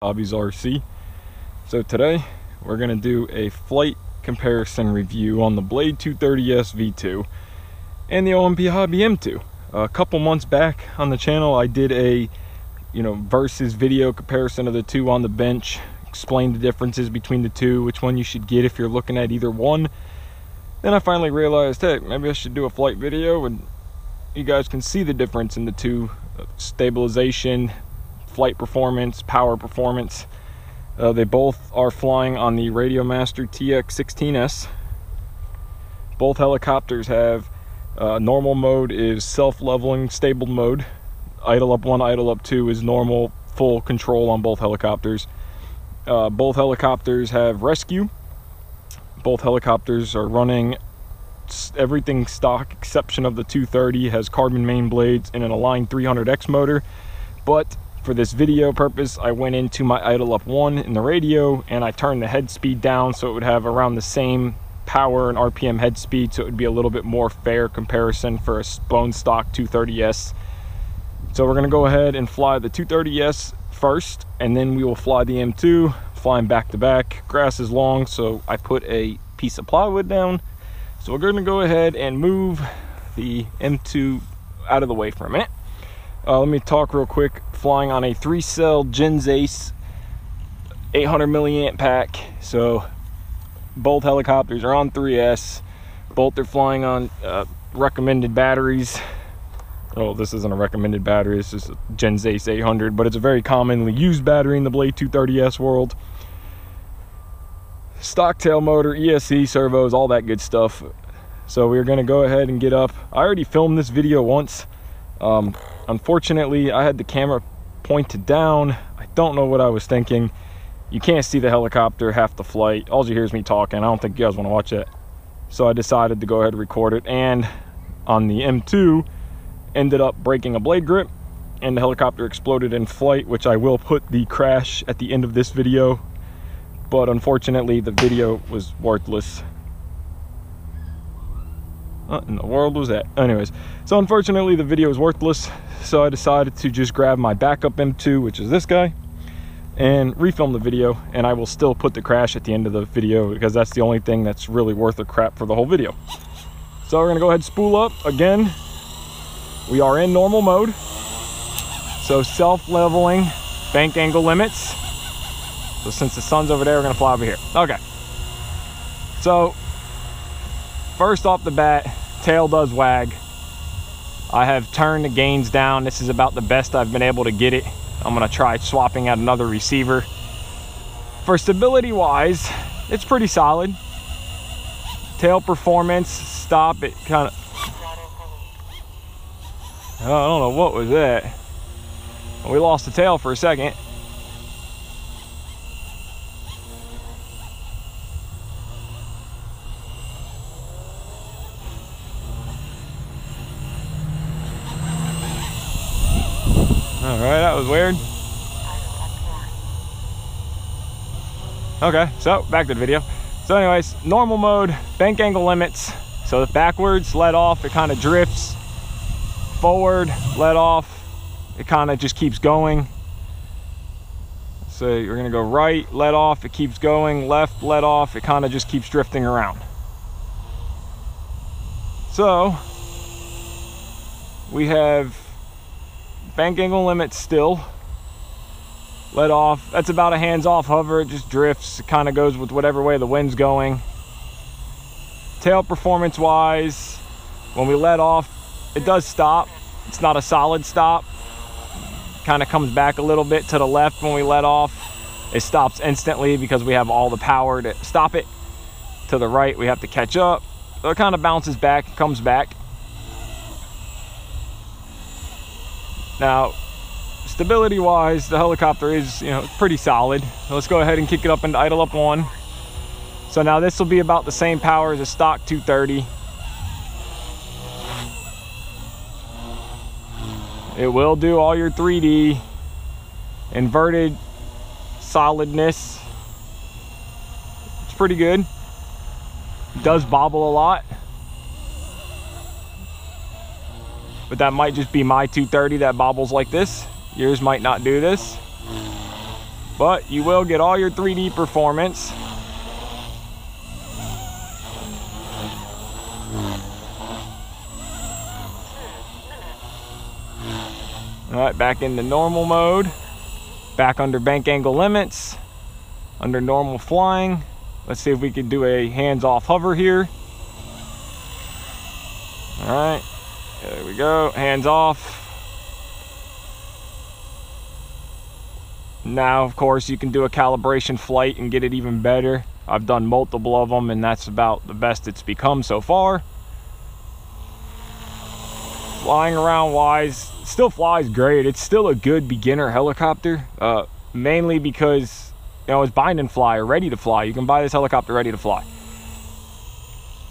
Hobbies RC. So today we're going to do a flight comparison review on the Blade 230S V2 and the OMP Hobby M2. A couple months back on the channel I did a you know versus video comparison of the two on the bench, explained the differences between the two, which one you should get if you're looking at either one. Then I finally realized, hey, maybe I should do a flight video and you guys can see the difference in the two uh, stabilization flight performance, power performance. Uh, they both are flying on the Radiomaster TX16S. Both helicopters have uh, normal mode is self-leveling stable mode. Idle up one, idle up two is normal full control on both helicopters. Uh, both helicopters have rescue. Both helicopters are running everything stock exception of the 230 has carbon main blades and an Align 300X motor but for this video purpose, I went into my idle up one in the radio and I turned the head speed down so it would have around the same power and RPM head speed so it would be a little bit more fair comparison for a bone stock 230S. So we're gonna go ahead and fly the 230S first and then we will fly the M2, flying back to back. Grass is long so I put a piece of plywood down. So we're gonna go ahead and move the M2 out of the way for a minute. Uh, let me talk real quick. Flying on a three cell Gens ace 800 milliamp pack. So both helicopters are on 3S. Both are flying on uh, recommended batteries. Oh, this isn't a recommended battery. It's just a Gens ace 800, but it's a very commonly used battery in the Blade 230S world. Stock tail motor, ESC, servos, all that good stuff. So we're gonna go ahead and get up. I already filmed this video once. Um, unfortunately, I had the camera pointed down. I don't know what I was thinking. You can't see the helicopter half the flight. All you hear is me talking. I don't think you guys want to watch it. So I decided to go ahead and record it. And on the M2, ended up breaking a blade grip and the helicopter exploded in flight, which I will put the crash at the end of this video. But unfortunately, the video was worthless Uh, what in the world was that? Anyways, so unfortunately the video is worthless, so I decided to just grab my backup M2, which is this guy, and refilm the video, and I will still put the crash at the end of the video because that's the only thing that's really worth a crap for the whole video. So we're gonna go ahead and spool up again. We are in normal mode. So self-leveling bank angle limits. So since the sun's over there, we're gonna fly over here. Okay. So first off the bat, tail does wag. I have turned the gains down. This is about the best I've been able to get it. I'm gonna try swapping out another receiver. For stability wise, it's pretty solid. Tail performance, stop it kind of, oh, I don't know what was that. We lost the tail for a second. All right, that weird. Okay, so back to the video. So anyways, normal mode, bank angle limits. So if backwards, let off, it kind of drifts. Forward, let off, it kind of just keeps going. So you're gonna go right, let off, it keeps going, left, let off, it kind of just keeps drifting around. So we have bank angle limit still let off. That's about a hands-off hover. It just drifts. It kind of goes with whatever way the wind's going. Tail performance wise when we let off it does stop. It's not a solid stop. Kind of comes back a little bit to the left when we let off. It stops instantly because we have all the power to stop it. To the right we have to catch up. So it kind of bounces back comes back Now, stability wise, the helicopter is, you know, pretty solid. let's go ahead and kick it up into idle up one. So now this will be about the same power as a stock 230. It will do all your 3D inverted solidness. It's pretty good. It does bobble a lot. But that might just be my 230 that bobbles like this. Yours might not do this. but you will get all your 3D performance. All right, back into normal mode. Back under bank angle limits. Under normal flying. Let's see if we can do a hands-off hover here. All right, we go, hands off. Now, of course, you can do a calibration flight and get it even better. I've done multiple of them and that's about the best it's become so far. Flying around wise, still flies great. It's still a good beginner helicopter, uh, mainly because you know it's bind and fly or ready to fly. You can buy this helicopter ready to fly.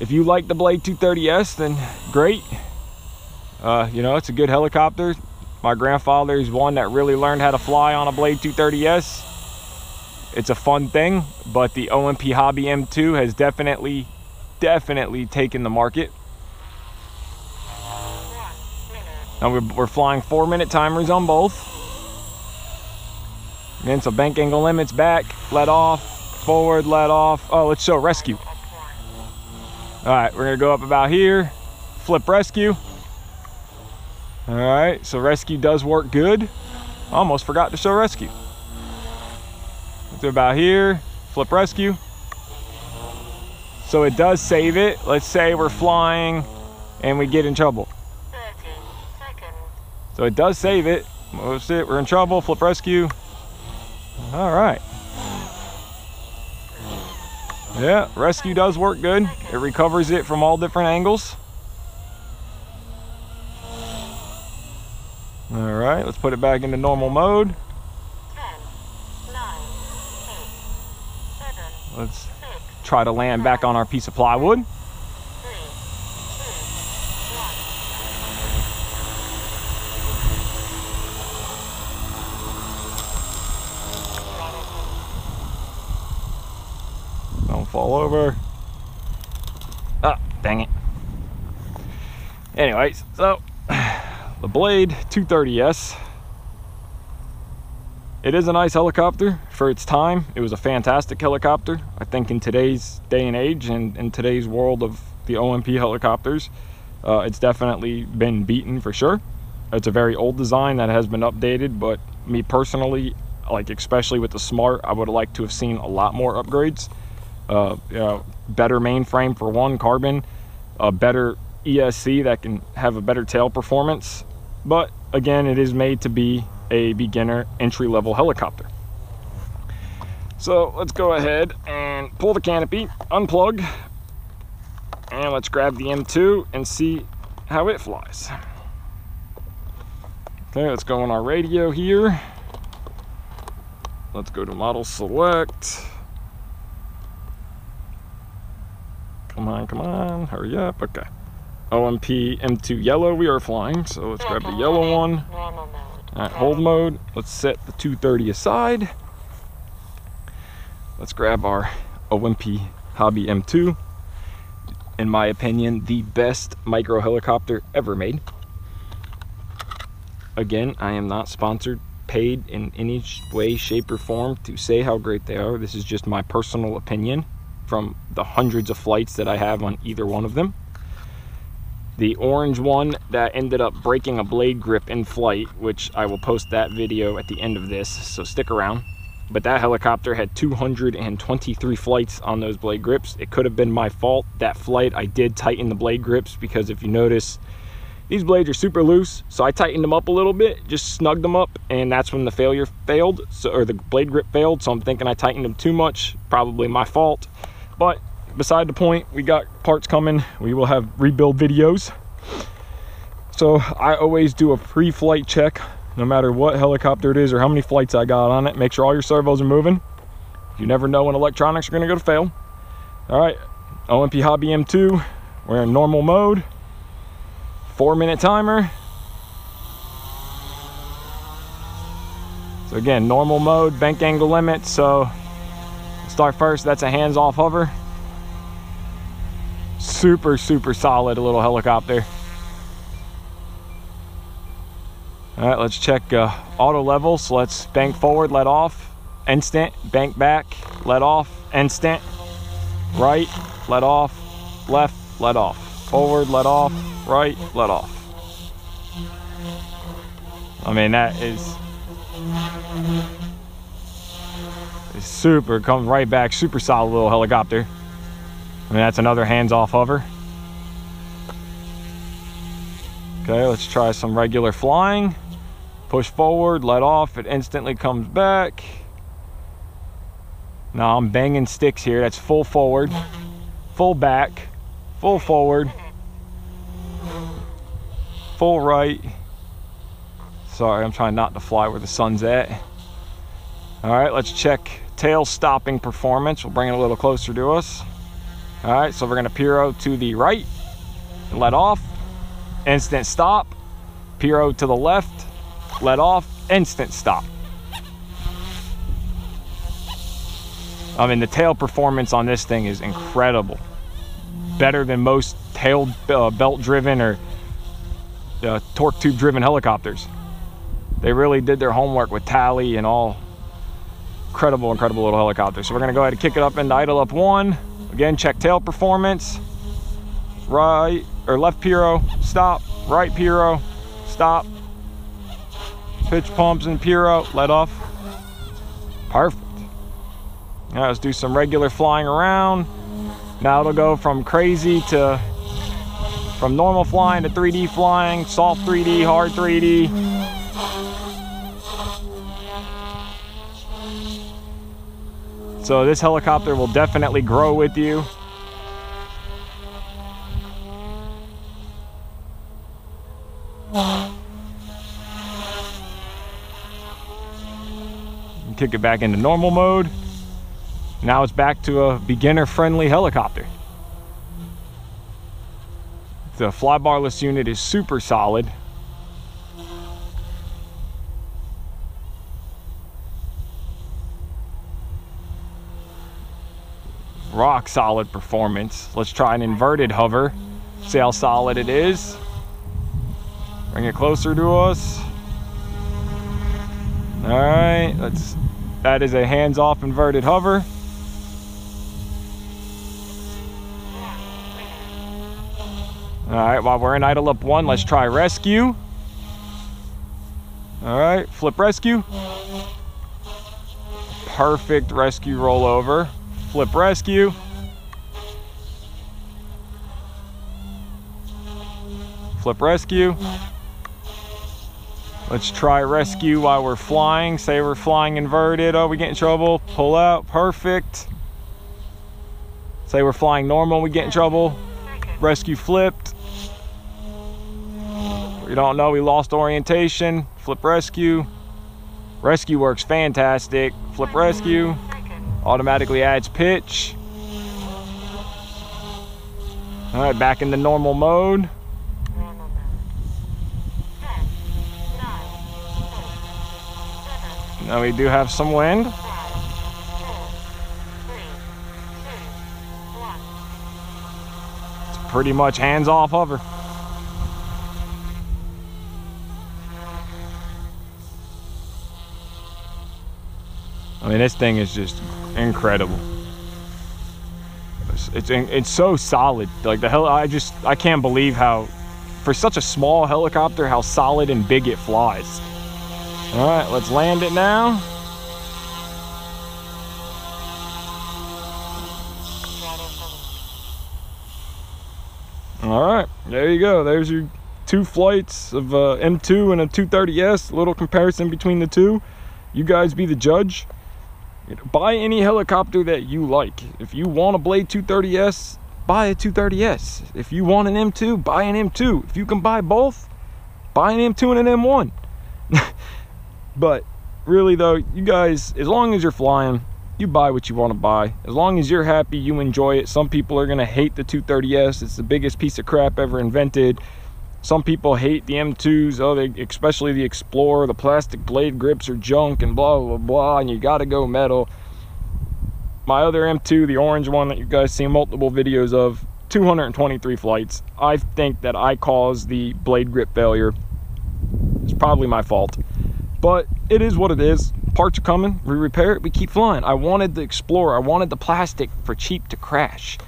If you like the Blade 230S, then great. Uh, you know, it's a good helicopter. My grandfather is one that really learned how to fly on a Blade 230S. It's a fun thing, but the OMP Hobby M2 has definitely, definitely taken the market. Now we're, flying four minute timers on both. Again, so bank angle limits back, let off, forward, let off. Oh, let's show rescue. All right, we're gonna go up about here, flip rescue. All right, so rescue does work good. Almost forgot to show rescue. To about here, flip rescue. So it does save it. Let's say we're flying and we get in trouble. So it does save it. Most it, we're in trouble, flip rescue. All right. Yeah, rescue does work good. It recovers it from all different angles. All right, let's put it back into normal mode. Let's try to land back on our piece of plywood. Don't fall over. Oh, dang it. Anyways, so the Blade 230S. It is a nice helicopter for its time. It was a fantastic helicopter. I think in today's day and age and in today's world of the OMP helicopters, uh, it's definitely been beaten for sure. It's a very old design that has been updated, but me personally, like especially with the Smart, I would like to have seen a lot more upgrades uh, you know, better mainframe for one carbon, a better ESC that can have a better tail performance. But again, it is made to be a beginner entry level helicopter. So let's go ahead and pull the canopy, unplug, and let's grab the M2 and see how it flies. Okay, let's go on our radio here. Let's go to model select. Come on, come on, hurry up. Okay. OMP M2 yellow we are flying, so let's grab the yellow one. All right, hold mode. Let's set the 230 aside. Let's grab our OMP Hobby M2. In my opinion, the best micro helicopter ever made. Again, I am not sponsored, paid in any way, shape, or form to say how great they are. This is just my personal opinion from the hundreds of flights that I have on either one of them. The orange one that ended up breaking a blade grip in flight, which I will post that video at the end of this, so stick around. But that helicopter had 223 flights on those blade grips. It could have been my fault. That flight, I did tighten the blade grips because if you notice, these blades are super loose, so I tightened them up a little bit, just snugged them up, and that's when the failure failed, so, or the blade grip failed. So I'm thinking I tightened them too much, probably my fault. But beside the point, we got parts coming. We will have rebuild videos. So I always do a pre-flight check, no matter what helicopter it is or how many flights I got on it. Make sure all your servos are moving. You never know when electronics are gonna go to fail. All right, OMP Hobby M2, we're in normal mode. Four minute timer. So again, normal mode, bank angle limit. So Start first, that's a hands-off hover. Super, super solid a little helicopter. All right, let's check uh, auto levels. Let's bank forward, let off. instant, bank back, let off, instant, right, let off, left, let off, forward, let off, right, let off. I mean, that is super, comes right back, super solid little helicopter. Mean, that's another hands-off hover. Okay, let's try some regular flying. Push forward, let off, it instantly comes back. Now I'm banging sticks here. That's full forward, full back, full forward, full right. Sorry, I'm trying not to fly where the sun's at. All right, let's check tail stopping performance. We'll bring it a little closer to us. All right, so we're gonna Piro to the right, let off, instant stop. Piro to the left, let off, instant stop. I mean, the tail performance on this thing is incredible. Better than most tail uh, belt driven or uh, torque tube driven helicopters. They really did their homework with tally and all incredible, incredible little helicopters. So we're gonna go ahead and kick it up into idle up one. Again, check tail performance. Right or left Piro, stop, right Piro, stop. Pitch pumps and Piro, let off. Perfect. Now let's do some regular flying around. Now it'll go from crazy to, from normal flying to 3D flying, soft 3D, hard 3D. So this helicopter will definitely grow with you. Kick it back into normal mode. Now it's back to a beginner-friendly helicopter. The flybarless unit is super solid. Rock solid performance. Let's try an inverted hover. See how solid it is. Bring it closer to us. All right, let's, that is a hands-off inverted hover. All right, while we're in idle up one, let's try rescue. All right, flip rescue. Perfect rescue rollover. Flip rescue. Flip rescue. Let's try rescue while we're flying. Say we're flying inverted. Oh, we get in trouble. Pull out. Perfect. Say we're flying normal. We get in trouble. Rescue flipped. We don't know, we lost orientation. Flip rescue. Rescue works fantastic. Flip rescue. Automatically adds pitch. All right, back into normal mode. Now we do have some wind. It's pretty much hands off hover. I mean, this thing is just incredible. It's, it's, it's so solid. Like the hell, I just, I can't believe how, for such a small helicopter, how solid and big it flies. All right, let's land it now. All right, there you go. There's your two flights of uh, M2 and a 230S. A little comparison between the two. You guys be the judge buy any helicopter that you like. If you want a Blade 230S, buy a 230S. If you want an M2, buy an M2. If you can buy both, buy an M2 and an M1. but really though, you guys, as long as you're flying, you buy what you want to buy. As long as you're happy, you enjoy it. Some people are going to hate the 230S. It's the biggest piece of crap ever invented. Some people hate the M2s, oh, they, especially the Explorer. The plastic blade grips are junk and blah, blah, blah, and you got to go metal. My other M2, the orange one that you guys see multiple videos of, 223 flights. I think that I caused the blade grip failure. It's probably my fault. But it is what it is. parts are coming, we repair it, we keep flying. I wanted the Explorer, I wanted the plastic for cheap to crash.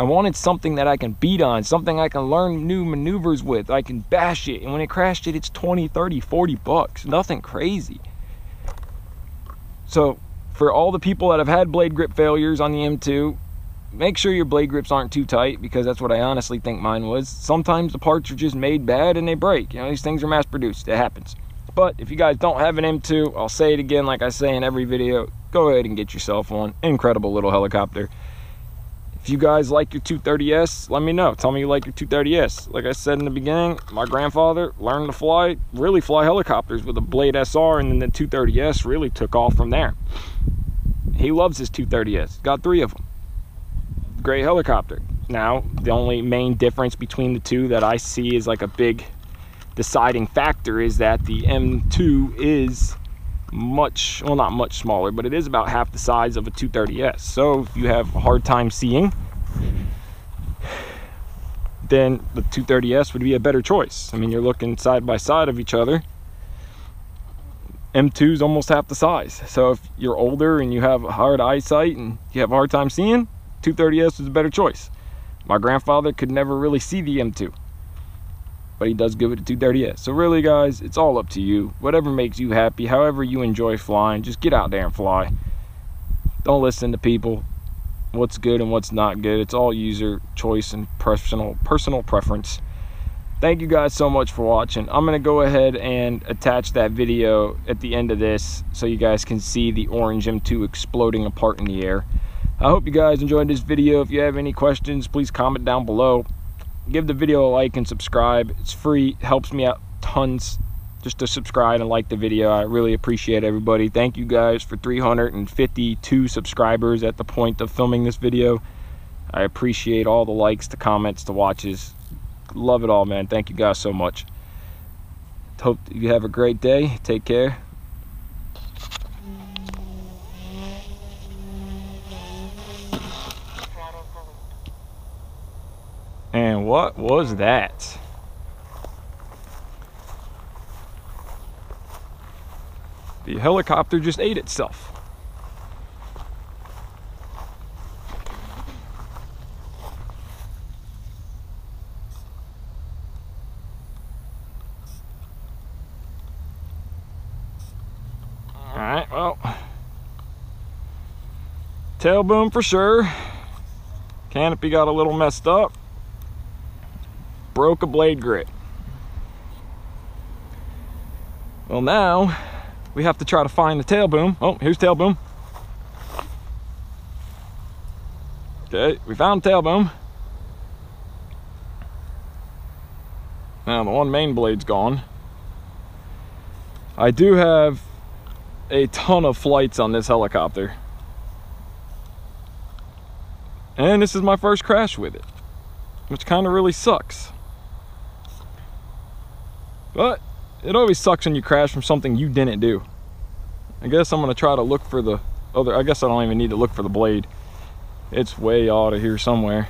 I wanted something that I can beat on, something I can learn new maneuvers with. I can bash it, and when it crashed it, it's 20, 30, 40 bucks. Nothing crazy. So, for all the people that have had blade grip failures on the M2, make sure your blade grips aren't too tight because that's what I honestly think mine was. Sometimes the parts are just made bad and they break. You know, these things are mass produced. It happens. But if you guys don't have an M2, I'll say it again like I say in every video, go ahead and get yourself one. Incredible little helicopter. You guys like your 230S, let me know. Tell me you like your 230S. Like I said in the beginning, my grandfather learned to fly, really fly helicopters with a Blade SR, and then the 230S really took off from there. He loves his 230S. Got three of them. Great helicopter. Now, the only main difference between the two that I see is like a big deciding factor is that the M2 is much, well not much smaller, but it is about half the size of a 230S. So if you have a hard time seeing, then the 230S would be a better choice. I mean, you're looking side by side of each other. M2 is almost half the size. So if you're older and you have hard eyesight and you have a hard time seeing, 230S is a better choice. My grandfather could never really see the M2 but he does give it a 230S. So really guys, it's all up to you. Whatever makes you happy, however you enjoy flying, just get out there and fly. Don't listen to people. What's good and what's not good. It's all user choice and personal personal preference. Thank you guys so much for watching. I'm going to go ahead and attach that video at the end of this so you guys can see the orange M2 exploding apart in the air. I hope you guys enjoyed this video. If you have any questions, please comment down below give the video a like and subscribe. It's free, helps me out tons just to subscribe and like the video. I really appreciate everybody. Thank you guys for 352 subscribers at the point of filming this video. I appreciate all the likes, the comments, the watches. Love it all, man. Thank you guys so much. Hope you have a great day. Take care. And what was that? The helicopter just ate itself. Alright, well. Tail boom for sure. Canopy got a little messed up broke a blade grip. Well now, we have to try to find the tail boom. Oh, here's tail boom. Okay, we found tail boom. Now the one main blade's gone. I do have a ton of flights on this helicopter. And this is my first crash with it, which kind of really sucks. But it always sucks when you crash from something you didn't do. I guess I'm gonna try to look for the other, I guess I don't even need to look for the blade. It's way out of here somewhere.